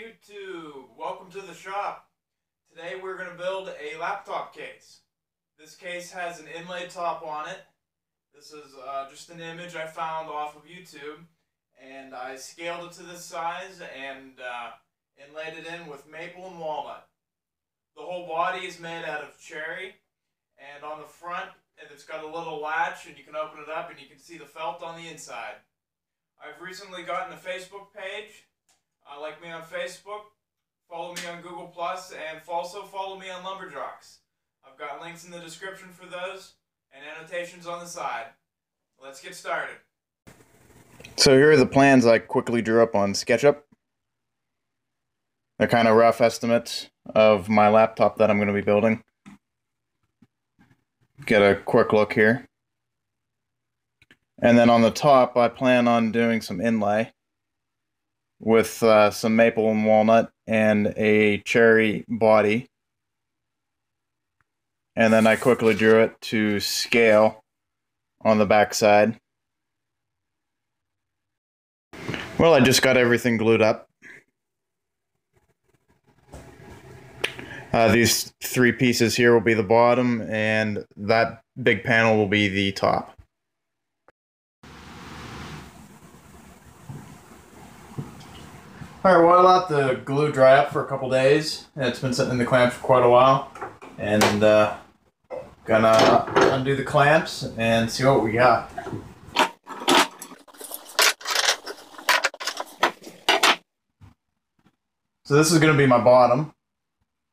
YouTube? Welcome to the shop. Today we're going to build a laptop case. This case has an inlaid top on it. This is uh, just an image I found off of YouTube and I scaled it to this size and uh, inlaid it in with maple and walnut. The whole body is made out of cherry and on the front it's got a little latch and you can open it up and you can see the felt on the inside. I've recently gotten a Facebook page uh, like me on Facebook, follow me on Google Plus, and also follow me on Lumberjocks. I've got links in the description for those and annotations on the side. Let's get started. So here are the plans I quickly drew up on SketchUp. They're kind of rough estimates of my laptop that I'm going to be building. Get a quick look here. And then on the top, I plan on doing some inlay with uh, some maple and walnut and a cherry body. And then I quickly drew it to scale on the back side. Well, I just got everything glued up. Uh, these three pieces here will be the bottom, and that big panel will be the top. All right, well, I let the glue dry up for a couple days. It's been sitting in the clamps for quite a while. And uh, gonna undo the clamps and see what we got. So this is gonna be my bottom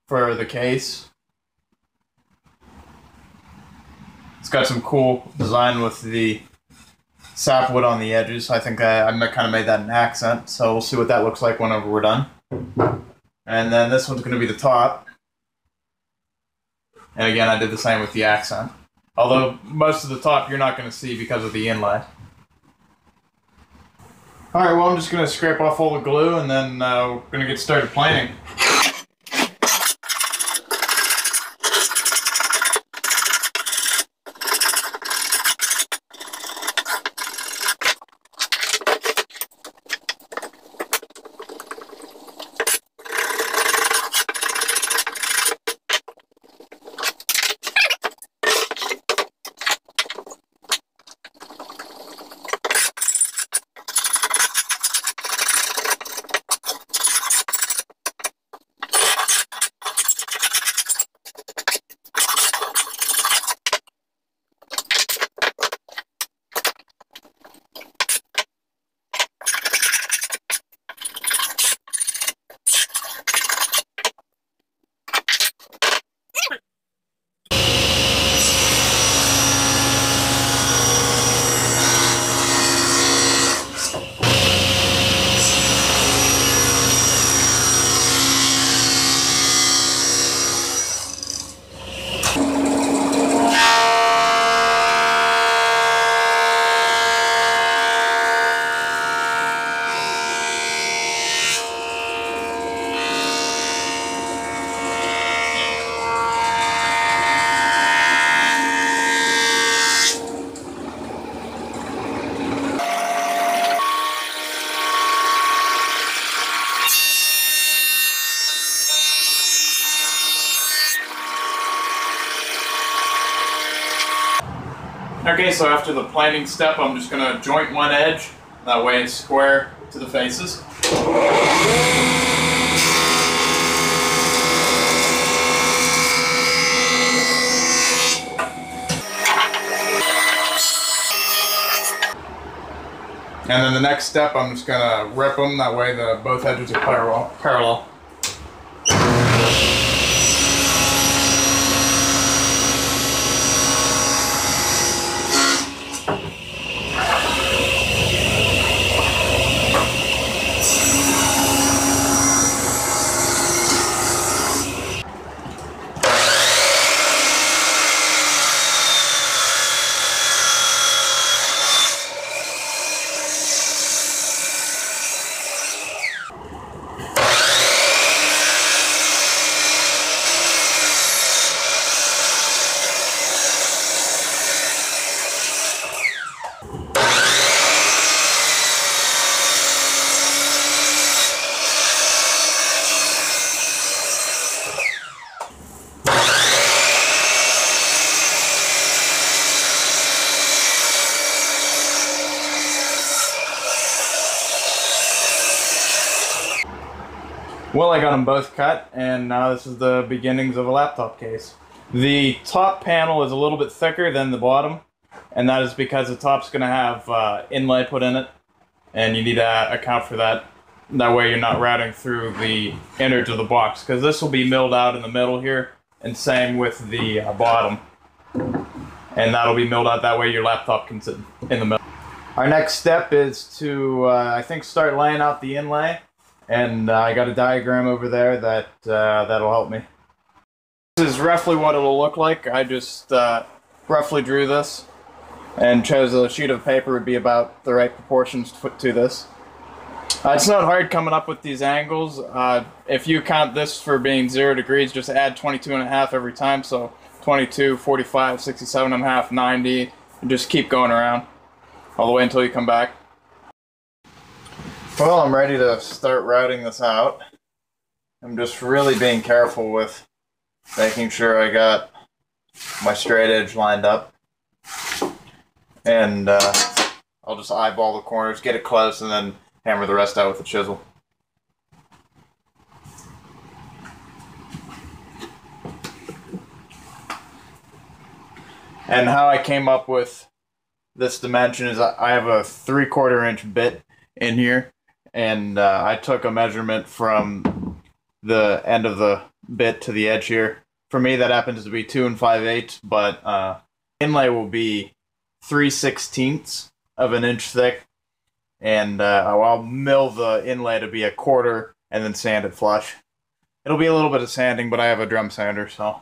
for the case. It's got some cool design with the sapwood on the edges. I think I, I kind of made that an accent, so we'll see what that looks like whenever we're done. And then this one's going to be the top. And again, I did the same with the accent. Although most of the top you're not going to see because of the inlay. Alright, well I'm just going to scrape off all the glue and then uh, we're going to get started planing. Okay, so after the planing step, I'm just going to joint one edge. That way it's square to the faces. And then the next step, I'm just going to rip them. That way the both edges are parallel. parallel. Them both cut, and now this is the beginnings of a laptop case. The top panel is a little bit thicker than the bottom, and that is because the top's going to have uh, inlay put in it, and you need to account for that. That way you're not routing through the innards of the box, because this will be milled out in the middle here, and same with the uh, bottom. And that'll be milled out that way your laptop can sit in the middle. Our next step is to, uh, I think, start laying out the inlay, and uh, I got a diagram over there that uh, that'll help me. This is roughly what it'll look like. I just uh, roughly drew this and chose a sheet of paper would be about the right proportions to to this. Uh, it's not hard coming up with these angles. Uh, if you count this for being zero degrees, just add 22 and a half every time. So 22, 45, 67 and a half, 90, and just keep going around all the way until you come back. Well, I'm ready to start routing this out. I'm just really being careful with making sure I got my straight edge lined up. And uh, I'll just eyeball the corners, get it close, and then hammer the rest out with a chisel. And how I came up with this dimension is I have a three quarter inch bit in here, and uh, I took a measurement from the end of the bit to the edge here. For me, that happens to be two and five eighths, but uh, inlay will be three sixteenths of an inch thick, and uh, I'll mill the inlay to be a quarter and then sand it flush. It'll be a little bit of sanding, but I have a drum sander, so.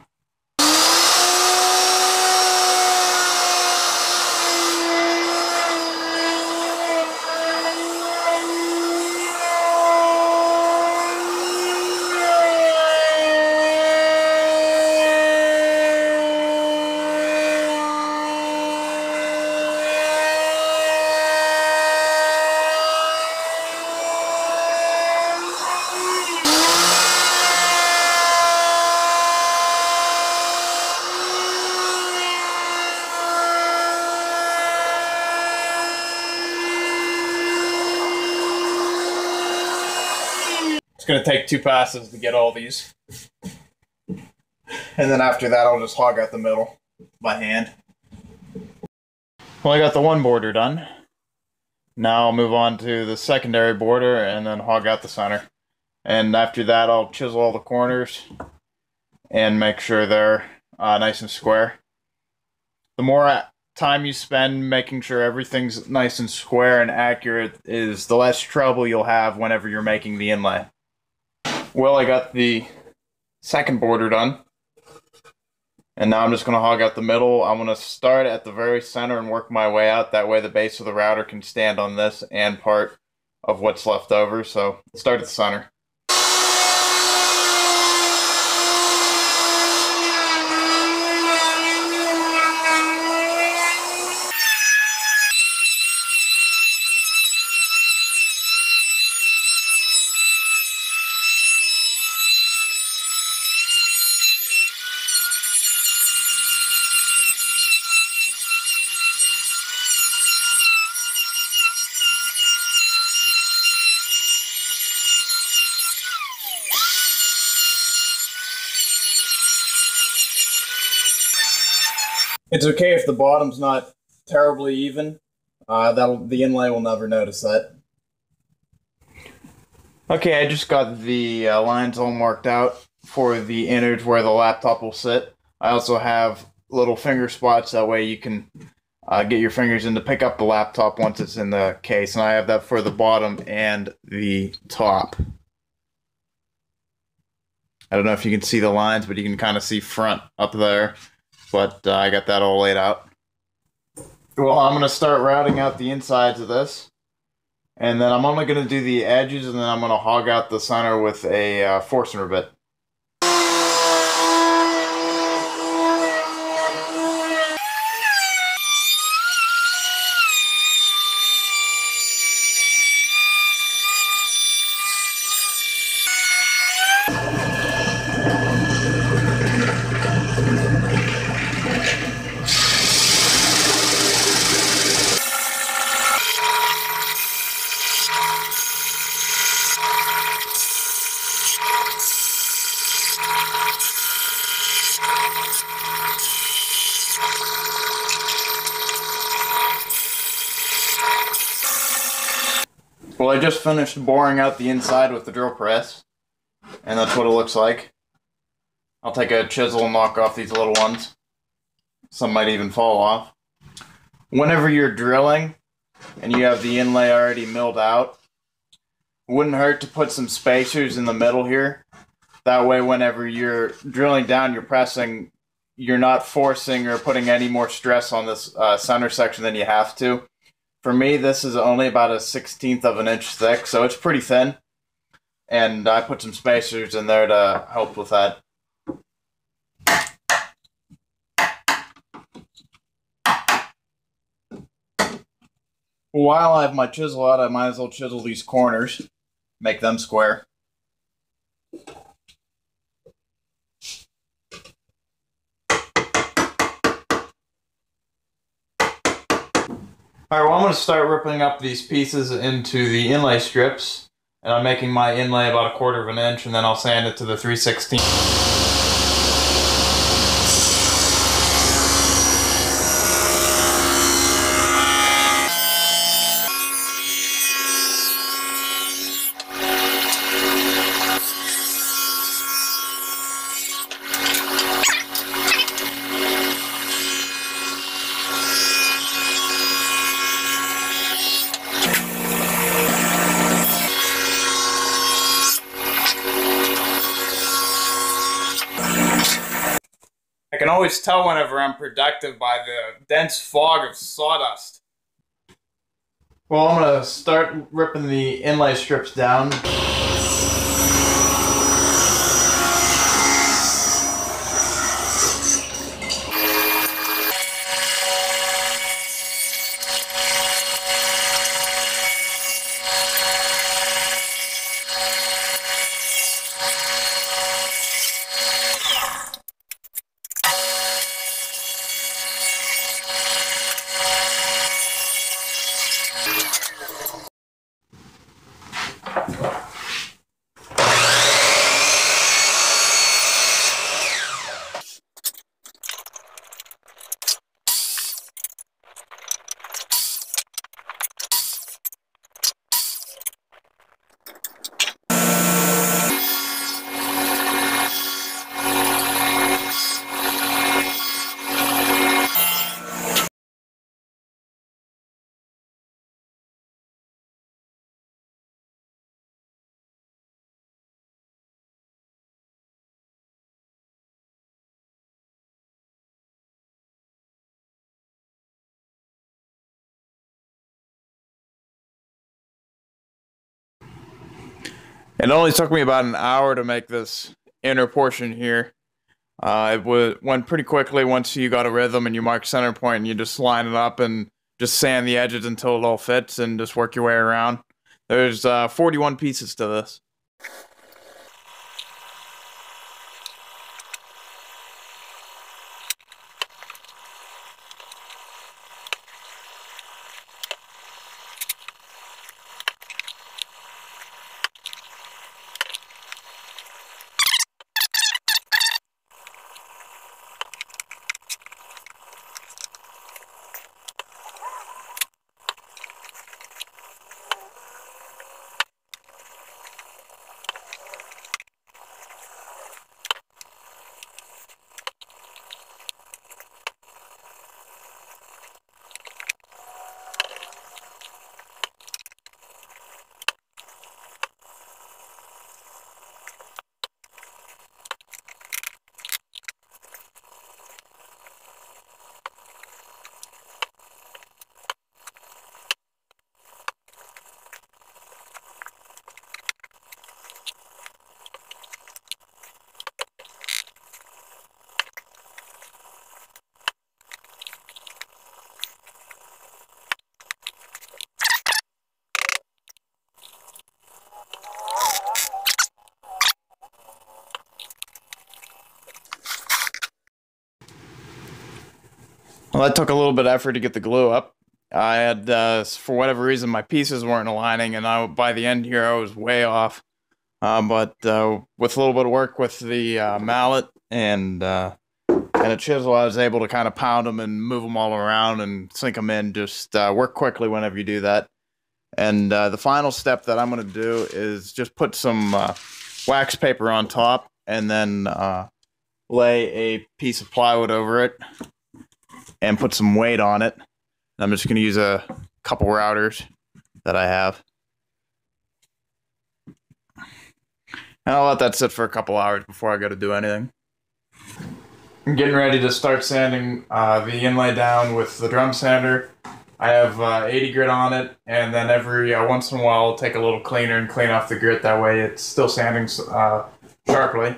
It's gonna take two passes to get all these. And then after that, I'll just hog out the middle by hand. Well, I got the one border done. Now I'll move on to the secondary border and then hog out the center. And after that, I'll chisel all the corners and make sure they're uh, nice and square. The more time you spend making sure everything's nice and square and accurate is the less trouble you'll have whenever you're making the inlay. Well, I got the second border done. And now I'm just going to hog out the middle. I'm going to start at the very center and work my way out. That way the base of the router can stand on this and part of what's left over. So start at the center. It's okay if the bottom's not terribly even. Uh, that'll the inlay will never notice that. Okay, I just got the uh, lines all marked out for the innards where the laptop will sit. I also have little finger spots that way you can uh, get your fingers in to pick up the laptop once it's in the case, and I have that for the bottom and the top. I don't know if you can see the lines, but you can kind of see front up there but uh, I got that all laid out. Well, I'm going to start routing out the insides of this. And then I'm only going to do the edges, and then I'm going to hog out the center with a uh, Forstner bit. Well, I just finished boring out the inside with the drill press, and that's what it looks like. I'll take a chisel and knock off these little ones. Some might even fall off. Whenever you're drilling and you have the inlay already milled out, wouldn't hurt to put some spacers in the middle here. That way, whenever you're drilling down, you're pressing, you're not forcing or putting any more stress on this uh, center section than you have to. For me, this is only about a 16th of an inch thick, so it's pretty thin. And I put some spacers in there to help with that. While I have my chisel out, I might as well chisel these corners, make them square. Alright, well I'm going to start ripping up these pieces into the inlay strips. And I'm making my inlay about a quarter of an inch and then I'll sand it to the 316. I can always tell whenever I'm productive by the dense fog of sawdust. Well, I'm gonna start ripping the inlay strips down. It only took me about an hour to make this inner portion here. Uh, it w- went pretty quickly once you got a rhythm and you mark center point and you just line it up and just sand the edges until it all fits and just work your way around. There's uh, 41 pieces to this. Well, that took a little bit of effort to get the glue up. I had, uh, for whatever reason, my pieces weren't aligning, and I, by the end here, I was way off. Uh, but uh, with a little bit of work with the uh, mallet and uh, and a chisel, I was able to kind of pound them and move them all around and sink them in. Just uh, work quickly whenever you do that. And the final step that I'm going to do is just put some wax paper on top and then lay a piece of plywood over it and put some weight on it. I'm just going to use a couple routers that I have. And I'll let that sit for a couple hours before I go to do anything. I'm getting ready to start sanding uh, the inlay down with the drum sander. I have uh, 80 grit on it, and then every uh, once in a while, I'll take a little cleaner and clean off the grit. That way, it's still sanding uh, sharply.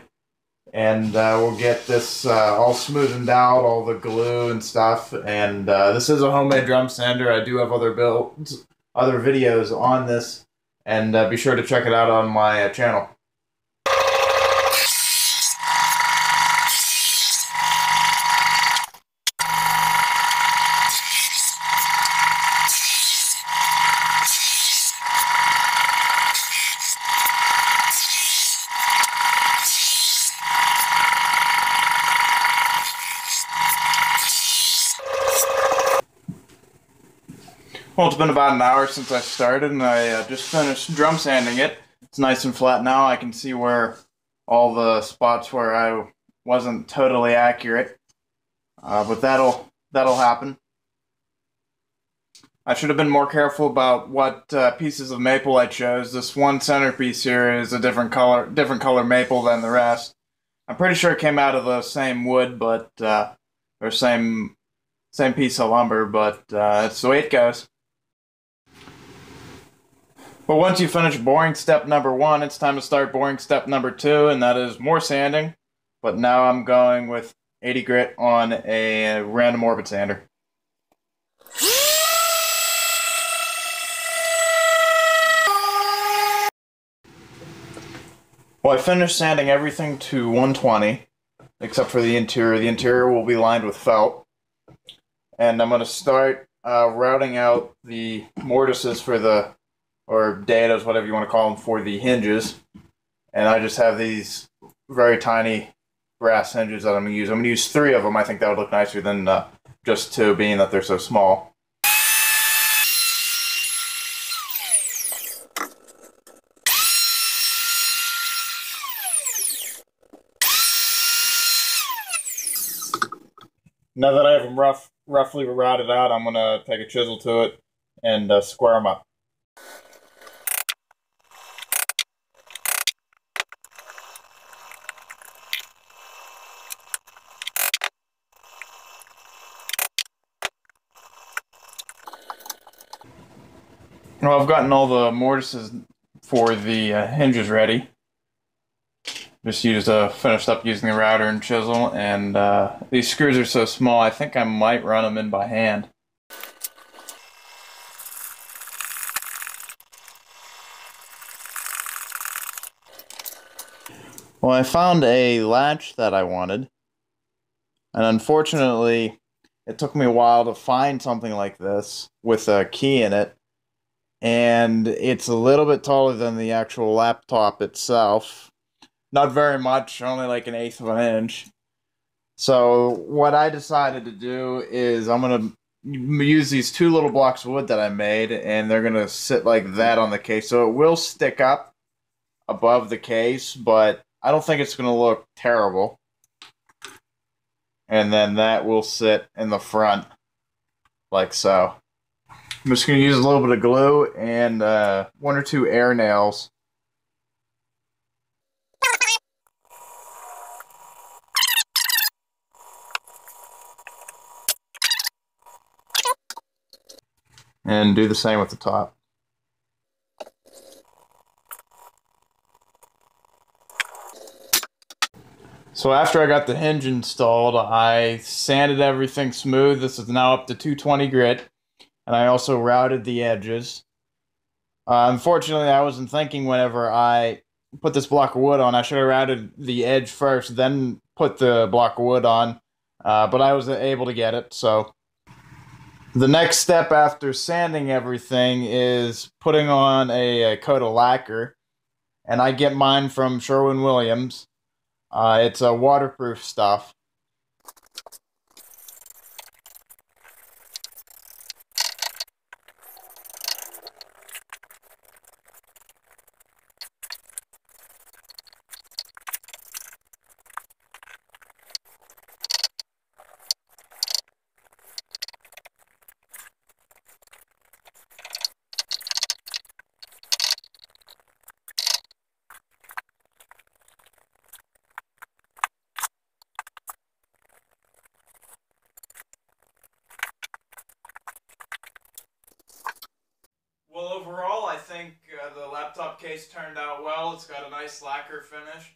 And uh, we'll get this uh, all smoothened out, all the glue and stuff. And uh, this is a homemade drum sander. I do have other builds, other videos on this, and be sure to check it out on my channel. Well, it's been about an hour since I started, and I uh, just finished drum sanding it. It's nice and flat now. I can see where all the spots where I wasn't totally accurate, uh, but that'll that'll happen. I should have been more careful about what uh, pieces of maple I chose. This one centerpiece here is a different color, different color maple than the rest. I'm pretty sure it came out of the same wood, but uh, or same same piece of lumber, but uh, it's the way it goes. But once you finish boring step number one, it's time to start boring step number two, and that is more sanding. But now I'm going with 80 grit on a random orbit sander. Well, I finished sanding everything to 120, except for the interior. The interior will be lined with felt. And I'm going to start uh, routing out the mortises for the or datas, whatever you want to call them, for the hinges. And I just have these very tiny brass hinges that I'm going to use. I'm going to use three of them. I think that would look nicer than uh, just two, being that they're so small. Now that I have them rough, roughly routed out, I'm going to take a chisel to it and uh, square them up. Well, I've gotten all the mortises for the uh, hinges ready. Just used uh, finished up using the router and chisel, and uh, these screws are so small, I think I might run them in by hand. Well, I found a latch that I wanted, and unfortunately, it took me a while to find something like this with a key in it and it's a little bit taller than the actual laptop itself. Not very much, only like an eighth of an inch. So what I decided to do is I'm gonna use these two little blocks of wood that I made, and they're gonna sit like that on the case. So it will stick up above the case, but I don't think it's gonna look terrible. And then that will sit in the front, like so. I'm just going to use a little bit of glue and uh, one or two air nails. And do the same with the top. So after I got the hinge installed, I sanded everything smooth. This is now up to 220 grit and I also routed the edges. Uh, unfortunately, I wasn't thinking whenever I put this block of wood on. I should have routed the edge first, then put the block of wood on. Uh, but I was able to get it. So the next step after sanding everything is putting on a, a coat of lacquer. And I get mine from Sherwin Williams. Uh, it's a waterproof stuff. Laptop case turned out well. It's got a nice lacquer finish.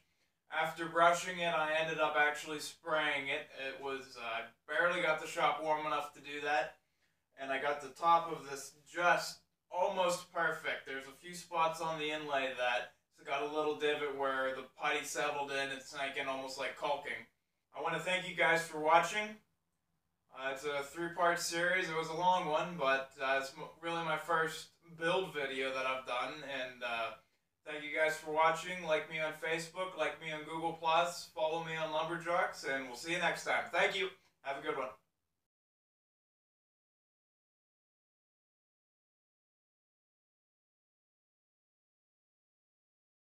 After brushing it, I ended up actually spraying it. It was I uh, barely got the shop warm enough to do that, and I got the top of this just almost perfect. There's a few spots on the inlay that it's got a little divot where the putty settled in and sank almost like caulking. I want to thank you guys for watching. Uh, it's a three-part series. It was a long one, but uh, it's really my first build video that I've done, and uh, thank you guys for watching. Like me on Facebook, like me on Google+, follow me on Lumberjocks, and we'll see you next time. Thank you. Have a good one.